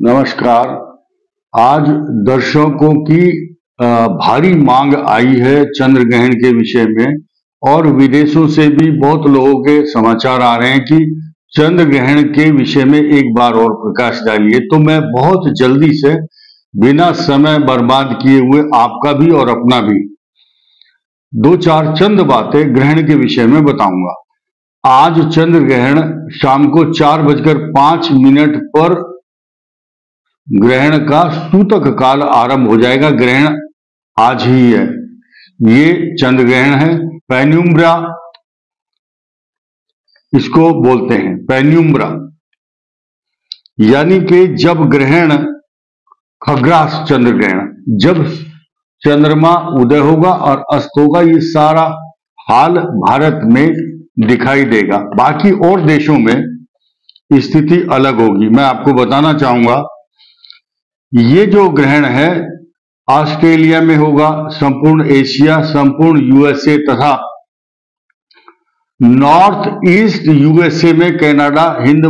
नमस्कार। आज दर्शकों की भारी मांग आई है चंद्र ग्रहण के विषय में और विदेशों से भी बहुत लोगों के समाचार आ रहे हैं कि चंद्र ग्रहण के विषय में एक बार और प्रकाश डालिए। तो मैं बहुत जल्दी से, बिना समय बर्बाद किए हुए आपका भी और अपना भी दो चार चंद बातें ग्रहण के विषय में बताऊँगा। आज चंद्र ग्रहण शाम को चार बजकर पाँच मिनट पर ग्रहण का सूतक काल आरंभ हो जाएगा। ग्रहण आज ही है। ये चंद्र ग्रहण है। पैन्युम्ब्रा इसको बोलते हैं, पैन्युम्ब्रा। यानी कि जब ग्रहण खग्रास चंद्र ग्रहण, जब चंद्रमा उदय होगा और अस्त होगा। ये सारा हाल भारत में दिखाई देगा। बाकी और देशों में स्थिति अलग होगी। मैं आपको बताना चाहूँगा, ये जो ग्रहण है, ऑस्ट्रेलिया में होगा, संपूर्ण एशिया, संपूर्ण यूएसए तथा नॉर्थ ईस्ट यूएसए में कनाडा, हिंद,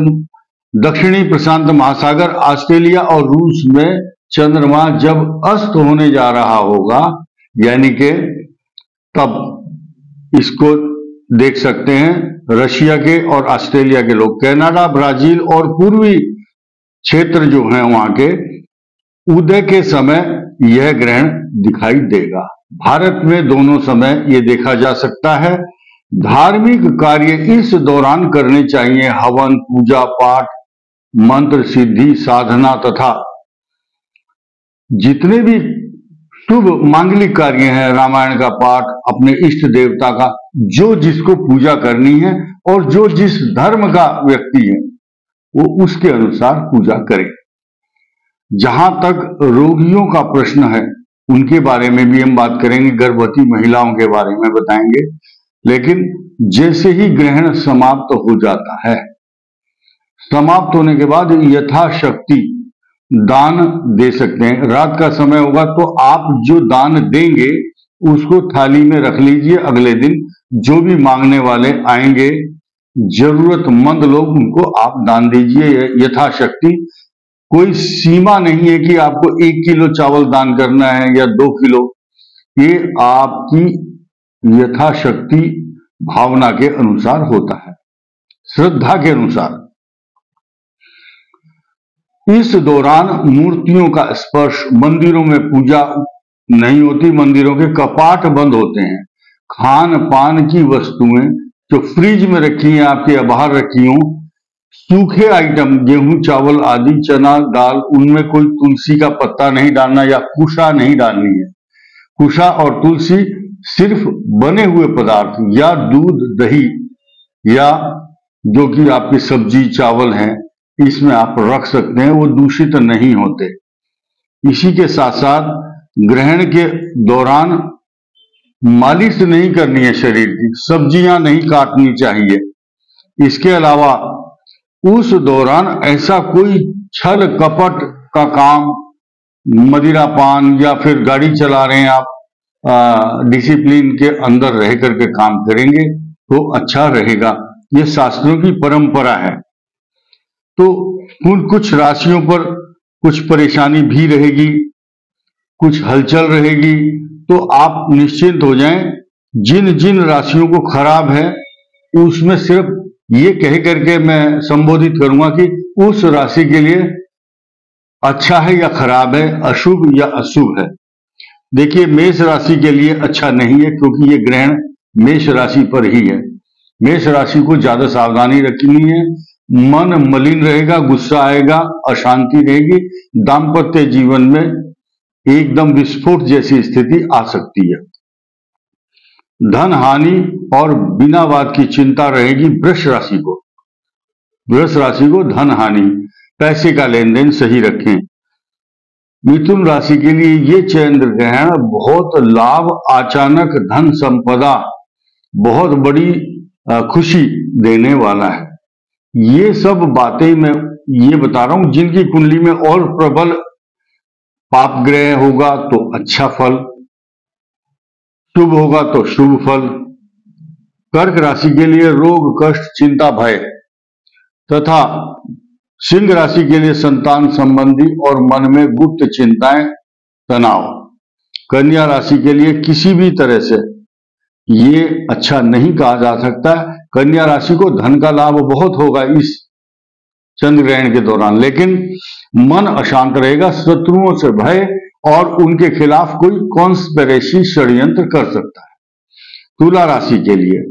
दक्षिणी प्रशांत महासागर, ऑस्ट्रेलिया और रूस में चंद्रमा जब अस्त होने जा रहा होगा, यानी कि तब इसको देख सकते हैं रशिया के और ऑस्ट्रेलिया के लोग। कनाडा, ब्राज़ील और पूर्वी क्षेत्र जो हैं वहाँ के, उदय के समय यह ग्रहण दिखाई देगा। भारत में दोनों समय ये देखा जा सकता है। धार्मिक कार्य इस दौरान करने चाहिए। हवन, पूजा पाठ, मंत्र सिद्धि, साधना तथा जितने भी शुभ मांगलिक कार्य हैं, रामायण का पाठ, अपने इष्ट देवता का, जो जिसको पूजा करनी है और जो जिस धर्म का व्यक्ति है, वो उसके अनुसार पूजा करे। जहाँ तक रोगियों का प्रश्न है, उनके बारे में भी हम बात करेंगे, गर्भवती महिलाओं के बारे में बताएँगे। लेकिन जैसे ही ग्रहण समाप्त तो हो जाता है, समाप्त होने के बाद यथाशक्ति दान दे सकते हैं। रात का समय होगा तो आप जो दान देंगे, उसको थाली में रख लीजिए अगले दिन। जो भी मांगने वाले आएँगे, जरूरतमंद लोग, उनको आप दान दीजिए यथाशक्ति। कोई सीमा नहीं है कि आपको एक किलो चावल दान करना है या दो किलो। ये आपकी यथाशक्ति भावना के अनुसार होता है। श्रद्धा के अनुसार। इस दौरान मूर्तियों का स्पर्श मंदिरों में पूजा नहीं होती, मंदिरों के कपाट बंद होते हैं। खान पान की वस्तुएँ जो फ्रिज में रखी हैं, आपके बाहर रखी हों, सूखे आइटम, गेहूँ, चावल आदि, चना, दाल, उनमें कोई तुलसी का पत्ता नहीं डालना या कुशा नहीं डालनी है। कुशा और तुलसी सिर्फ़ बने हुए पदार्थ या दूध, दही या जो कि आपकी सब्ज़ी, चावल हैं इसमें आप रख सकते हैं, वो दूषित नहीं होते। इसी के साथ साथ ग्रहण के दौरान मालिश नहीं करनी है शरीर की, सब्ज़ियाँ नहीं काटनी चाहिए। इसके अलावा उस दौरान ऐसा कोई छल कपट का काम, मदिरा पान या फिर गाड़ी चला रहे हैं आप डिसिप्लिन के अंदर रह करके काम करेंगे तो अच्छा रहेगा। ये शास्त्रों की परंपरा है। तो उन कुछ राशियों पर कुछ परेशानी भी रहेगी, कुछ हलचल रहेगी तो आप निश्चिंत हो जाएँ। जिन जिन राशियों को खराब है, उसमें सिर्फ़ ये कह करके मैं संबोधित करूँगा कि उस राशि के लिए अच्छा है या खराब है, अशुभ या अशुभ है। देखिए, मेष राशि के लिए अच्छा नहीं है, क्योंकि ये ग्रहण मेष राशि पर ही है। मेष राशि को ज़्यादा सावधानी रखनी है मन मलिन रहेगा, गुस्सा आएगा, अशांति रहेगी, दाम्पत्य जीवन में एकदम विस्फोट जैसी स्थिति आ सकती है। धन हानि और बिना बात की चिंता रहेगी वृक्ष राशि को। वृक्ष राशि को धन हानि, पैसे का लेन देन सही रखें। मिथुन राशि के लिए ये चंद्र ग्रहण, बहुत लाभ, अचानक धन संपदा, बहुत बड़ी खुशी देने वाला है। ये सब बातें मैं ये बता रहा हूँ, जिनकी कुंडली में और प्रबल पाप ग्रह होगा तो अच्छा फल, शुभ होगा तो शुभ फल, कर्क राशि के लिए रोग, कष्ट, चिंता, भय, तथा सिंह राशि के लिए संतान संबंधी और मन में गुप्त चिंताएँ, तनाव। कन्या राशि के लिए किसी भी तरह से ये अच्छा नहीं कहा जा सकता। कन्या राशि को धन का लाभ बहुत होगा इस चंद्र ग्रहण के दौरान, लेकिन मन अशांत रहेगा, शत्रुओं से भय और उनके खिलाफ कोई कॉन्स्पेरेसी षड्यंत्र कर सकता है। तुला राशि के लिए,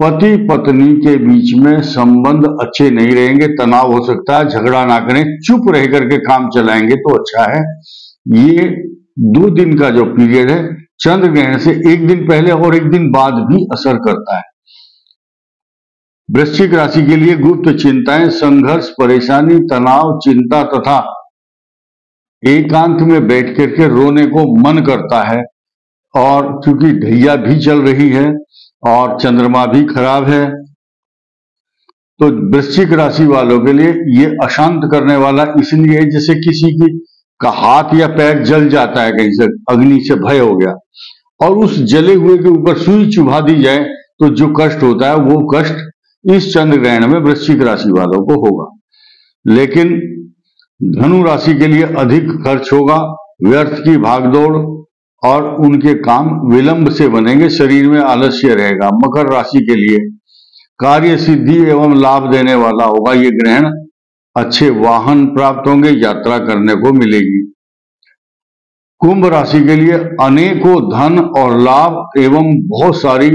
पति पत्नी के बीच में संबंध अच्छे नहीं रहेंगे, तनाव हो सकता है, झगड़ा ना करें, चुप रह करके काम चलाएँगे तो अच्छा है। ये दो दिन का जो पीरियड है, चंद्र ग्रहण से एक दिन पहले और एक दिन बाद भी असर करता है। वृश्चिक राशि के लिए गुप्त चिंताएँ, संघर्ष, परेशानी, तनाव, चिंता तथा एकांत में बैठ करके रोने को मन करता है। और क्योंकि ढैया भी चल रही है और चंद्रमा भी खराब है तो वृश्चिक राशि वालों के लिए ये अशांत करने वाला इसलिए जैसे किसी की का हाथ या पैर जल जाता है कहीं से, अग्नि से भय हो गया। और उस जले हुए के ऊपर सुई चुभा दी जाए तो जो कष्ट होता है वो कष्ट इस चंद्र ग्रहण में वृश्चिक राशि वालों को होगा। लेकिन धनु राशि के लिए अधिक खर्च होगा, व्यर्थ की भागदौड़ और उनके काम विलंब से बनेंगे, शरीर में आलस्य रहेगा। मकर राशि के लिए कार्य सिद्धि एवं लाभ देने वाला होगा। ये ग्रहण अच्छे वाहन प्राप्त होंगे, यात्रा करने को मिलेगी। कुंभ राशि के लिए अनेकों धन और लाभ एवं बहुत सारी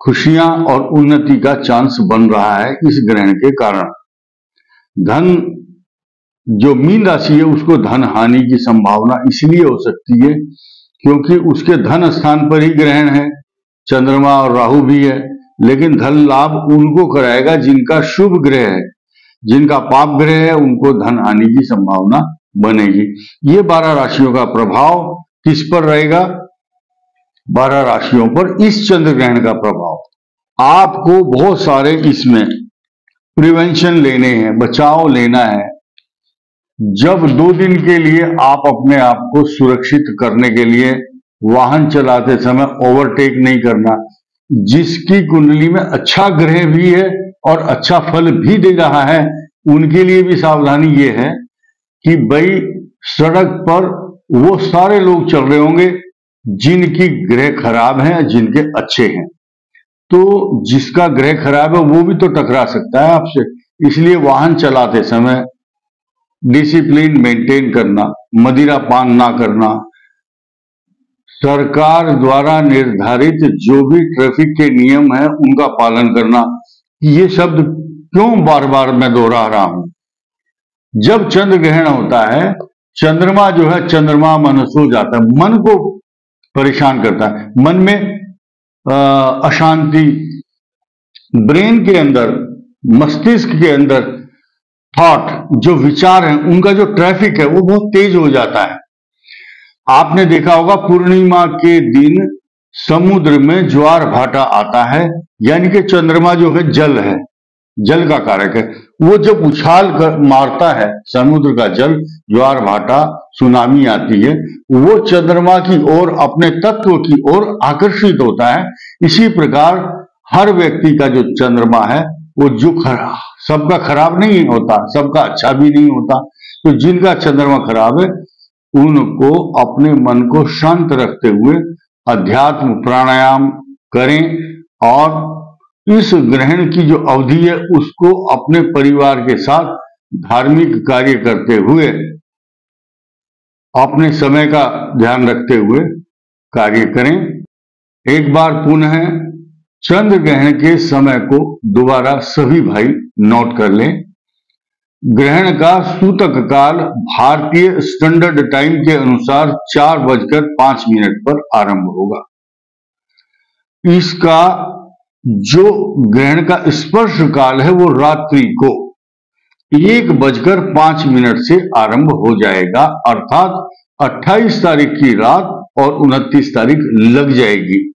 खुशियाँ और उन्नति का चांस बन रहा है इस ग्रहण के कारण। धन, जो मीन राशि है, उसको धन हानि की संभावना इसलिए हो सकती है क्योंकि उसके धन स्थान पर ही ग्रहण है। चंद्रमा और राहु भी है, लेकिन धन लाभ उनको कराएगा जिनका शुभ ग्रह है। जिनका पाप ग्रह है, उनको धन हानि की संभावना बनेगी। ये बारह राशियों का प्रभाव किस पर रहेगा? बारह राशियों पर इस चंद्र ग्रहण का प्रभाव। आपको बहुत सारे इसमें प्रिवेंशन लेने हैं, बचाव लेना है। जब दो दिन के लिए आप अपने आप को सुरक्षित करने के लिए वाहन चलाते समय ओवरटेक नहीं करना, जिसकी कुंडली में अच्छा ग्रह भी है और अच्छा फल भी दे रहा है, उनके लिए भी सावधानी ये है कि भाई सड़क पर वो सारे लोग चल रहे होंगे जिनकी ग्रह खराब है जिनके अच्छे हैं। तो जिसका ग्रह खराब है, वो भी तो टकरा सकता है आपसे। इसलिए वाहन चलाते समय डिसिप्लिन मेंटेन करना, मदिरा पान ना करना, सरकार द्वारा निर्धारित जो भी ट्रैफ़िक के नियम है, उनका पालन करना। ये शब्द क्यों बार बार मैं दोहरा रहा हूँ? जब चंद्र ग्रहण होता है, चंद्रमा जो है, चंद्रमा मन सो जाता है। मन को परेशान करता है। मन में अशांति ब्रेन के अंदर, मस्तिष्क के अंदर थॉट जो विचार है, उनका जो ट्रैफ़िक है, वो बहुत तेज हो जाता है। आपने देखा होगा, पूर्णिमा के दिन समुद्र में ज्वार भाटा आता है, यानी कि चंद्रमा जो है, जल है। जल का कारक है। वो जब उछाल कर मारता है, समुद्र का जल, ज्वार भाटा सुनामी आती है, वो चंद्रमा की ओर, अपने तत्व की ओर आकर्षित होता है। इसी प्रकार हर व्यक्ति का जो चंद्रमा है, वो जो खरा, सबका खराब नहीं होता, सबका अच्छा भी नहीं होता। तो जिनका चंद्रमा खराब है, उनको अपने मन को शांत रखते हुए अध्यात्म प्राणायाम करें और इस ग्रहण की जो अवधि है, उसको अपने परिवार के साथ धार्मिक कार्य करते हुए अपने समय का ध्यान रखते हुए कार्य करें। एक बार पुनः चंद्र ग्रहण के समय को दोबारा सभी भाई नोट कर लें। ग्रहण का सूतक काल भारतीय स्टैंडर्ड टाइम के अनुसार चार बजकर पाँच मिनट पर आरंभ होगा। इसका जो ग्रहण का स्पर्श काल है वो रात्रि को एक बजकर पाँच मिनट से आरंभ हो जाएगा, अर्थात 28 तारीख की रात और 29 तारीख लग जाएगी।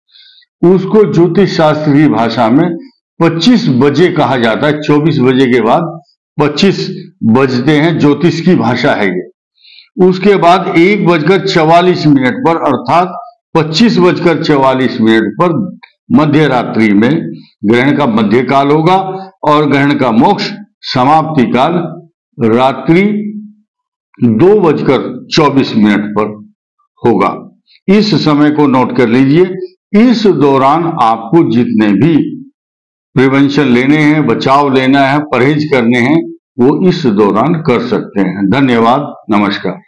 उसको ज्योतिष शास्त्र की भाषा में 25 बजे कहा जाता है। 24 बजे के बाद 25 बजते हैं, ज्योतिष की भाषा है ये। उसके बाद एक बजकर चवालीस मिनट पर, अर्थात पच्चीस बजकर चवालीस मिनट पर मध्य रात्रि में ग्रहण का मध्य काल होगा और ग्रहण का मोक्ष समाप्ति काल, रात्रि दो बजकर चौबीस मिनट पर होगा। इस समय को नोट कर लीजिए। इस दौरान आपको जितने भी प्रिवेंशन लेने हैं, बचाव लेना है, परहेज करने हैं, वो इस दौरान कर सकते हैं। धन्यवाद। नमस्कार।